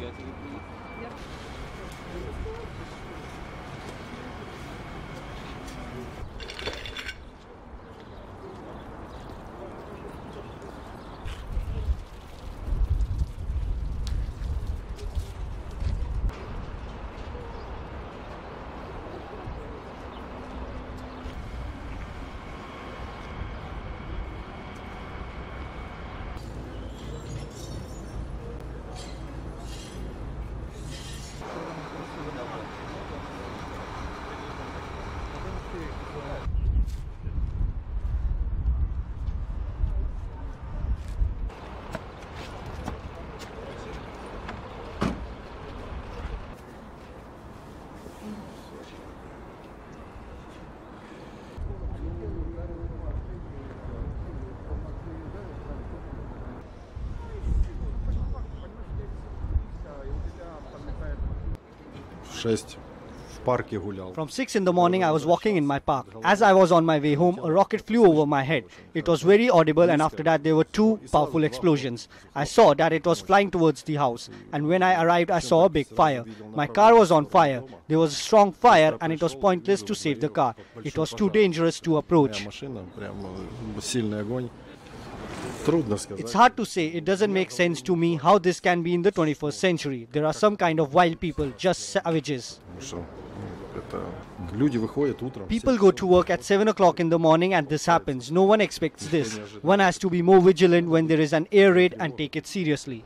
Yep. From 6 in the morning, I was walking in my park. As I was on my way home, a rocket flew over my head. It was very audible, and after that, there were two powerful explosions. I saw that it was flying towards the house, and when I arrived, I saw a big fire. My car was on fire. There was a strong fire, and it was pointless to save the car. It was too dangerous to approach. It's hard to say. It doesn't make sense to me how this can be in the 21st century. There are some kind of wild people, just savages. People go to work at 7 o'clock in the morning and this happens. No one expects this. One has to be more vigilant when there is an air raid and take it seriously.